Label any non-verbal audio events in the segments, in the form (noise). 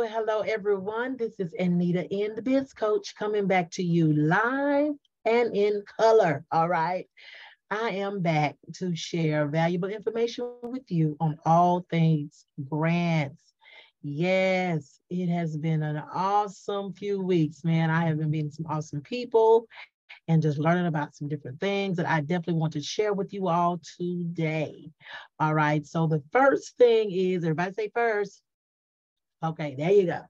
Well, hello, everyone. This is AnitaN the Biz Coach coming back to you live and in color. All right. I am back to share valuable information with you on all things grants. Yes, it has been an awesome few weeks, man. I have been meeting some awesome people and just learning about some different things that I definitely want to share with you all today. All right. So the first thing is everybody say first. Okay, there you go.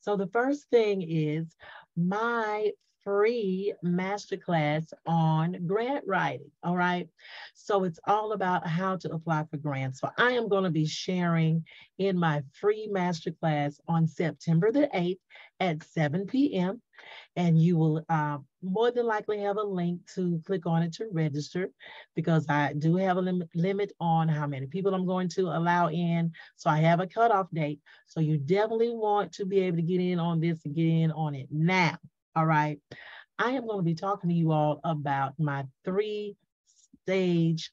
So the first thing is my free masterclass on grant writing. All right. So it's all about how to apply for grants. So I am going to be sharing in my free masterclass on September the 8th at 7 p.m. And you will uh, more than likely have a link to click on it to register because I do have a lim- limit on how many people I'm going to allow in. So I have a cutoff date. So you definitely want to be able to get in on this and get in on it now. All right. I am going to be talking to you all about my three stage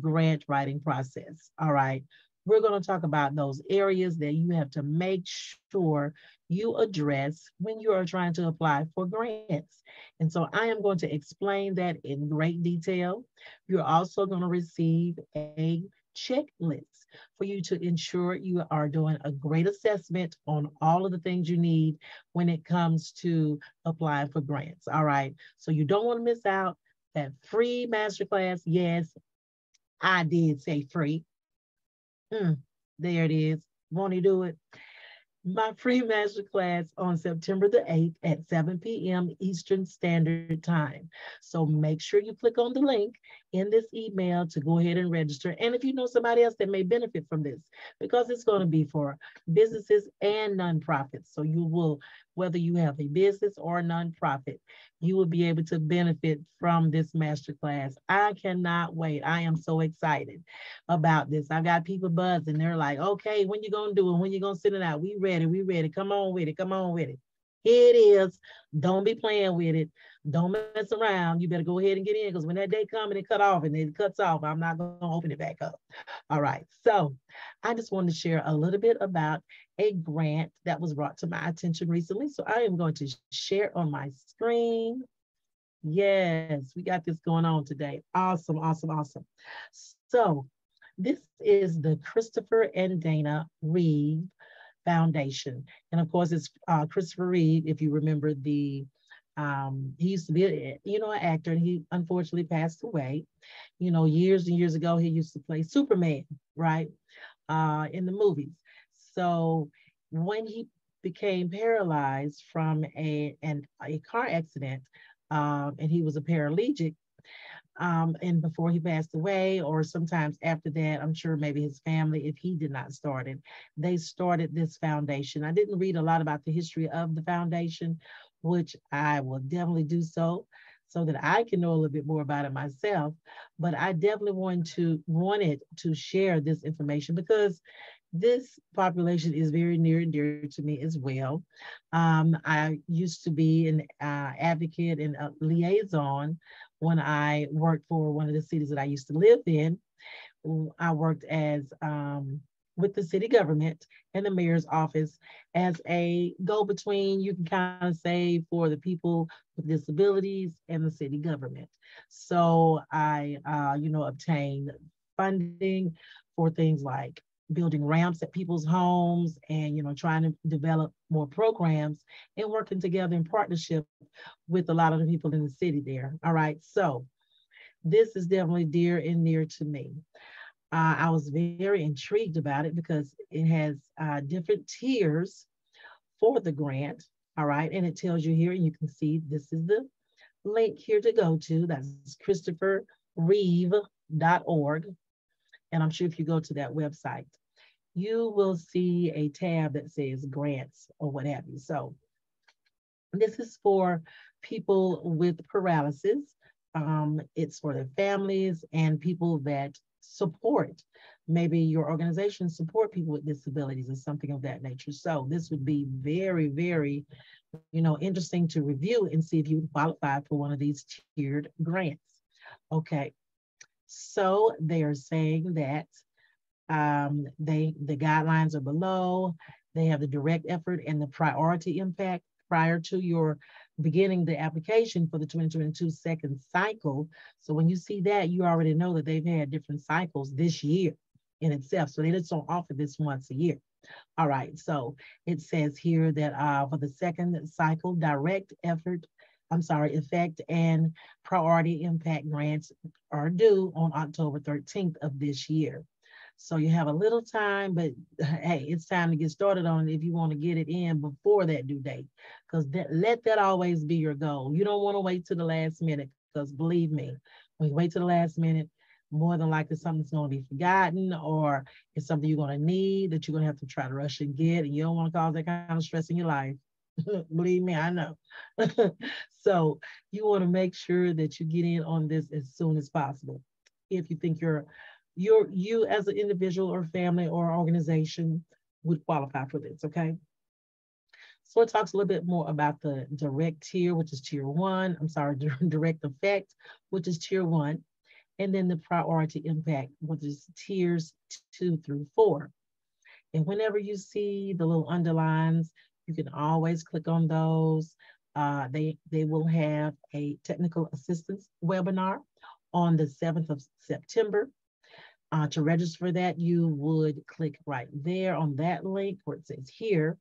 grant writing process. All right. We're going to talk about those areas that you have to make sure you address when you are trying to apply for grants. And so I am going to explain that in great detail. You're also going to receive a checklist for you to ensure you are doing a great assessment on all of the things you need when it comes to applying for grants. All right. So you don't want to miss out that free masterclass. Yes, I did say free. Mm, there it is. Won't he do it? my free masterclass on September the 8th at 7 p.m. Eastern Standard Time. So make sure you click on the link in this email to go ahead and register. And if you know somebody else that may benefit from this, because it's going to be for businesses and nonprofits. So you will, whether you have a business or a nonprofit, you will be able to benefit from this masterclass. I cannot wait. I am so excited about this. I've got people buzzing. They're like, okay, when you gonna do it? When you gonna send it out? We ready, we ready. Come on with it. Come on with it. Here it is. Don't be playing with it. Don't mess around. You better go ahead and get in because when that day comes and it cut off and it cuts off, I'm not going to open it back up. All right. So I just wanted to share a little bit about a grant that was brought to my attention recently. So I am going to share on my screen. Yes, we got this going on today. Awesome, awesome, awesome. So this is the Christopher and Dana Reeve Foundation. And of course, it's uh, Christopher Reeve, if you remember the um, he used to be, you know, an actor, and he unfortunately passed away. You know, years and years ago, he used to play Superman, right, uh, in the movies. So when he became paralyzed from a an, a car accident, um, and he was a paraplegic, um, and before he passed away, or sometimes after that, I'm sure maybe his family, if he did not start it, they started this foundation. I didn't read a lot about the history of the foundation, which I will definitely do so so that I can know a little bit more about it myself. But I definitely want to wanted to share this information because this population is very near and dear to me as well. Um, I used to be an uh, advocate and a liaison when I worked for one of the cities that I used to live in. I worked as um, with the city government and the mayor's office as a go-between, you can kind of say, for the people with disabilities and the city government. So I, uh, you know, obtained funding for things like building ramps at people's homes and you know trying to develop more programs and working together in partnership with a lot of the people in the city there all right so this is definitely dear and near to me uh, I was very intrigued about it because it has uh, different tiers for the grant. All right. And it tells you here, and you can see this is the link here to go to. That's christopherreeve.org. And I'm sure if you go to that website, you will see a tab that says grants or what have you. So this is for people with paralysis. Um, it's for their families and people that support maybe your organization support people with disabilities or something of that nature so this would be very very you know interesting to review and see if you qualify for one of these tiered grants okay so they are saying that um, they the guidelines are below They have the direct effort and the priority impact prior to your beginning the application for the 2022 second cycle. So when you see that, you already know that they've had different cycles this year in itself. So they just don't offer this once a year. All right, so it says here that uh, for the second cycle, direct effort, I'm sorry, effect and priority impact grants are due on October 13th of this year. So you have a little time, but (laughs) hey, it's time to get started on it if you want to get it in before that due date. Because that, let that always be your goal. You don't want to wait to the last minute because believe me, when you wait to the last minute, more than likely something's going to be forgotten or it's something you're going to need that you're going to have to try to rush and get. And you don't want to cause that kind of stress in your life. (laughs) Believe me, I know. (laughs) so you want to make sure that you get in on this as soon as possible. If you think you're you're you as an individual or family or organization would qualify for this, okay? So it talks a little bit more about the direct tier, which is tier one. I'm sorry, (laughs) direct effect, which is tier one. And then the priority impact, which is tiers two through four. And whenever you see the little underlines, you can always click on those. Uh, they, they will have a technical assistance webinar on the 7th of September. Uh, to register for that, you would click right there on that link where it says here.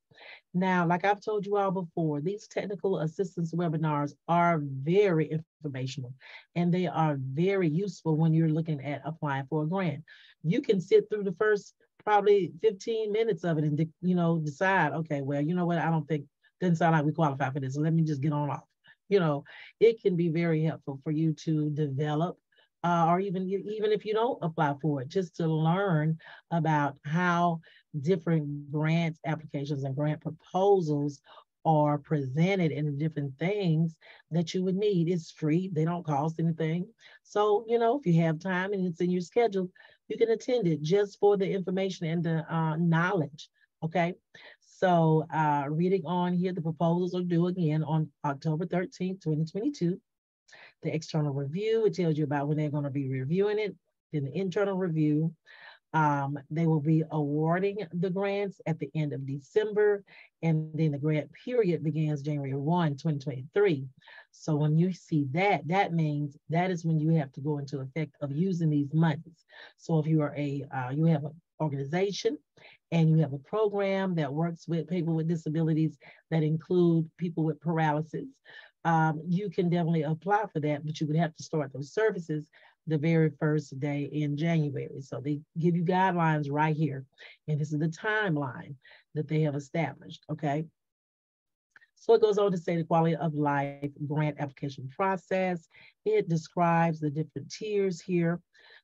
Now, like I've told you all before, these technical assistance webinars are very informational and they are very useful when you're looking at applying for a grant. You can sit through the first probably 15 minutes of it and you know decide, okay, well, you know what, I don't think doesn't sound like we qualify for this. So let me just get on off. You know, it can be very helpful for you to develop uh, or even even if you don't apply for it, just to learn about how different grant applications and grant proposals are presented in different things that you would need. It's free; they don't cost anything. So you know, if you have time and it's in your schedule, you can attend it just for the information and the uh, knowledge. Okay. So uh, reading on here, the proposals are due again on October 13th, 2022 the external review. It tells you about when they're going to be reviewing it. Then the internal review. Um, they will be awarding the grants at the end of December, and then the grant period begins January 1, 2023. So when you see that, that means that is when you have to go into effect of using these monies. So if you are a, uh, you have an organization and you have a program that works with people with disabilities that include people with paralysis, um, you can definitely apply for that, but you would have to start those services the very first day in January. So they give you guidelines right here. And this is the timeline that they have established, okay? So it goes on to say the quality of life grant application process. It describes the different tiers here.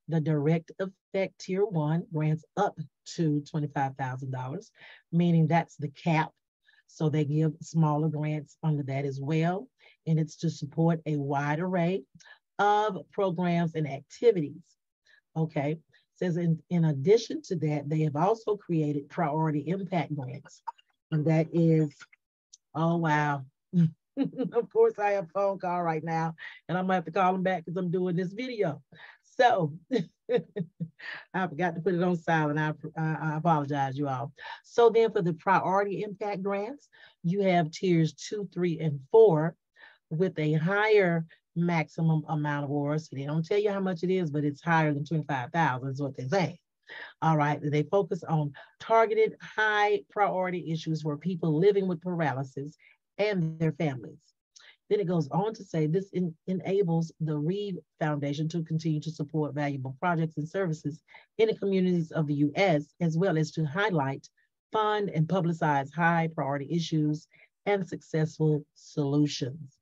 The direct effect tier one grants up to $25,000, meaning that's the cap. So they give smaller grants under that as well and it's to support a wide array of programs and activities. Okay, it says in, in addition to that, they have also created priority impact grants. And that is, oh wow. (laughs) of course, I have a phone call right now, and I'm gonna have to call them back because I'm doing this video. So (laughs) I forgot to put it on silent. I, I, apologize, you all. So then for the priority impact grants, you have tiers two, three, and four with a higher maximum amount of awards. They don't tell you how much it is, but it's higher than 25,000 is what they say. All right, they focus on targeted high priority issues for people living with paralysis and their families. Then it goes on to say this enables the Reeve Foundation to continue to support valuable projects and services in the communities of the US, as well as to highlight, fund, and publicize high priority issues and successful solutions.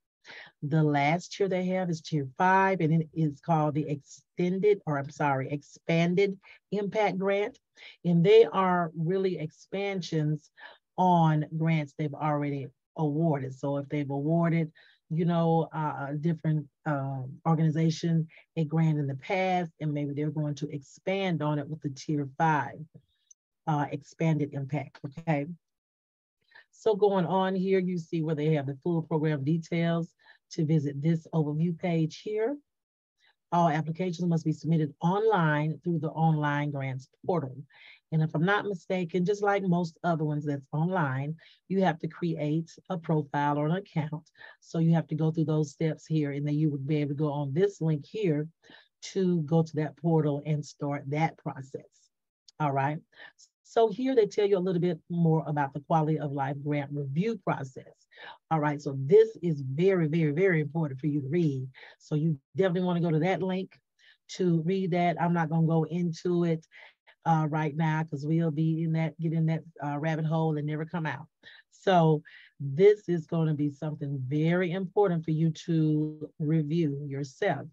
The last tier they have is tier five, and it is called the extended, or I'm sorry, expanded impact grant. And they are really expansions on grants they've already awarded. So if they've awarded, you know, uh, a different uh, organization a grant in the past, and maybe they're going to expand on it with the tier five uh, expanded impact, okay? So going on here, you see where they have the full program details to visit this overview page here. All applications must be submitted online through the online grants portal. And if I'm not mistaken, just like most other ones that's online, you have to create a profile or an account. So you have to go through those steps here and then you would be able to go on this link here to go to that portal and start that process. All right. So here they tell you a little bit more about the quality of life grant review process. All right, so this is very, very, very important for you to read. So you definitely want to go to that link to read that. I'm not going to go into it uh, right now because we'll be in that, get in that uh, rabbit hole and never come out. So this is going to be something very important for you to review yourself.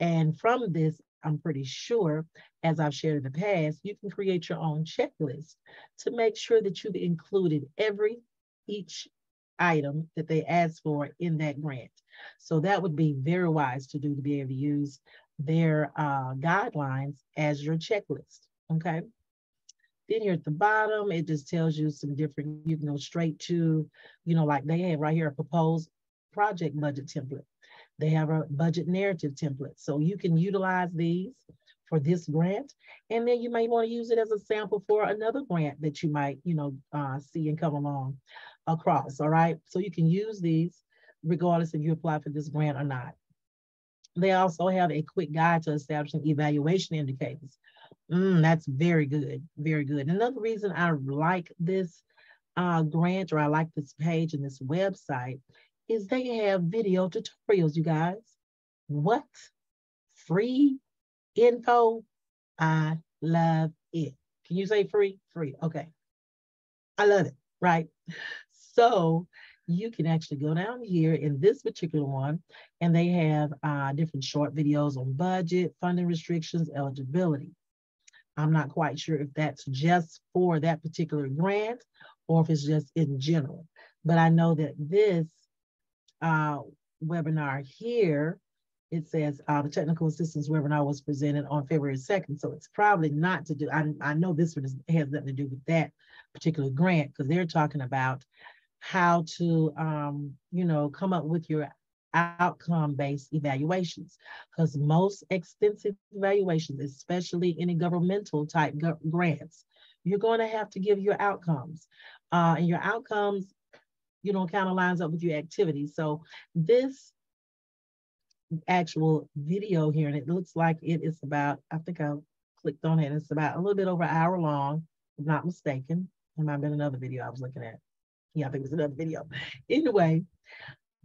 And from this, I'm pretty sure, as I've shared in the past, you can create your own checklist to make sure that you've included every, each item that they ask for in that grant. So that would be very wise to do to be able to use their uh, guidelines as your checklist. Okay. Then here at the bottom, it just tells you some different, you can go straight to, you know, like they have right here a proposed project budget template. They have a budget narrative template. So you can utilize these for this grant. And then you might want to use it as a sample for another grant that you might, you know, uh, see and come along across. All right. So you can use these regardless if you apply for this grant or not. They also have a quick guide to establishing evaluation indicators. Mm, that's very good, very good. Another reason I like this uh, grant or I like this page and this website is they have video tutorials, you guys. What? Free info? I love it. Can you say free? Free. Okay. I love it, right? So you can actually go down here in this particular one, and they have uh, different short videos on budget, funding restrictions, eligibility. I'm not quite sure if that's just for that particular grant or if it's just in general. But I know that this uh, webinar here, it says uh, the technical assistance webinar was presented on February 2nd. So it's probably not to do, I, I know this one is, has nothing to do with that particular grant because they're talking about how to, um, you know, come up with your outcome-based evaluations because most extensive evaluations, especially any governmental type grants, you're going to have to give your outcomes. Uh, and your outcomes, you know, kind of lines up with your activities. So this actual video here, and it looks like it is about, I think I clicked on it, it's about a little bit over an hour long, if not mistaken. It might have been another video I was looking at. Yeah, I think it was another video. Anyway,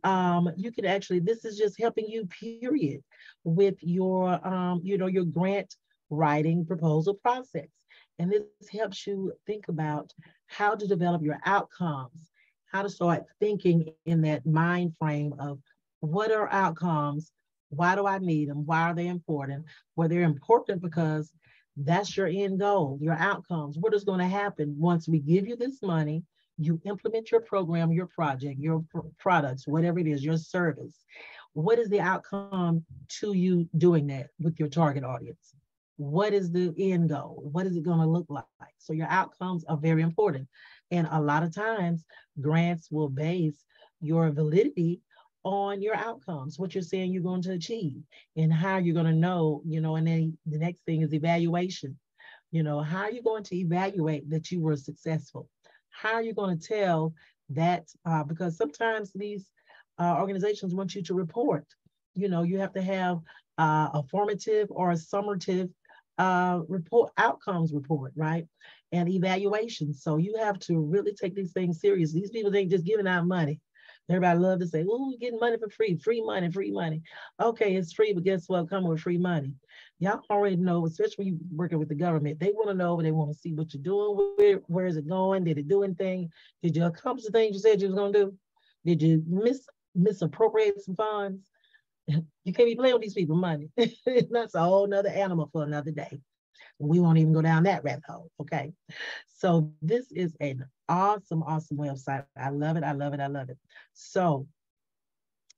um, you can actually, this is just helping you, period, with your, um, you know, your grant writing proposal process. And this helps you think about how to develop your outcomes, how to start thinking in that mind frame of what are outcomes, why do I need them, why are they important? Well, they're important because that's your end goal, your outcomes. What is going to happen once we give you this money? You implement your program, your project, your pr products, whatever it is, your service. What is the outcome to you doing that with your target audience? What is the end goal? What is it going to look like? So your outcomes are very important. And a lot of times grants will base your validity on your outcomes, what you're saying you're going to achieve and how you're going to know, you know, and then the next thing is evaluation. You know, how are you going to evaluate that you were successful? How are you going to tell that? Uh, because sometimes these uh, organizations want you to report. You know, you have to have uh, a formative or a summative uh, report, outcomes report, right? And evaluation. So you have to really take these things serious. These people ain't just giving out money. Everybody love to say, "Oh, we're getting money for free, free money, free money." Okay, it's free, but guess what? Come with free money. Y'all already know, especially working with the government, they want to know, they want to see what you're doing, where, where is it going? Did it do anything? Did you accomplish the things you said you was gonna do? Did you mis misappropriate some funds? (laughs) You can't be playing with these people money. (laughs) That's a whole nother animal for another day. We won't even go down that rabbit hole. Okay. So this is an awesome, awesome website. I love it. I love it. I love it. So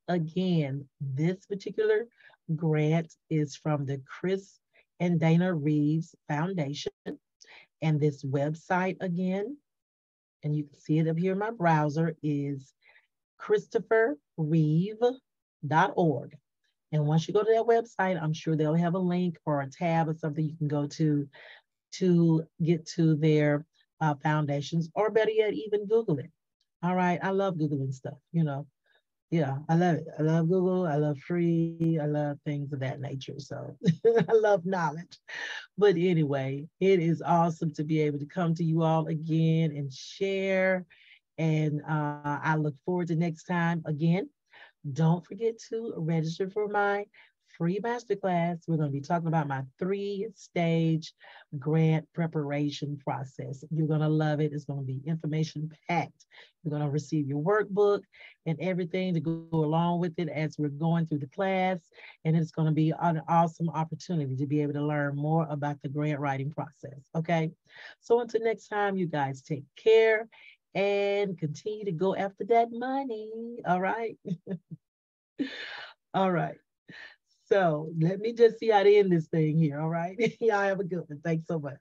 again, this particular grant is from the Chris and Dana Reeves Foundation. And this website again, and you can see it up here in my browser, is christopherreeve.org. And once you go to that website, I'm sure they'll have a link or a tab or something you can go to to get to their uh, foundations, or better yet, even Google it. All right. I love Googling stuff, you know. Yeah, I love it. I love Google. I love free. I love things of that nature. So (laughs) I love knowledge. But anyway, it is awesome to be able to come to you all again and share. And uh, I look forward to next time again. Don't forget to register for my free masterclass. We're going to be talking about my three stage grant preparation process. You're going to love it. It's going to be information packed. You're going to receive your workbook and everything to go along with it as we're going through the class. And it's going to be an awesome opportunity to be able to learn more about the grant writing process. Okay. So until next time, you guys take care and continue to go after that money. All right. (laughs) All right. So let me just see how to end this thing here. All right. (laughs) Y'all have a good one. Thanks so much.